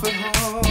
comfort home.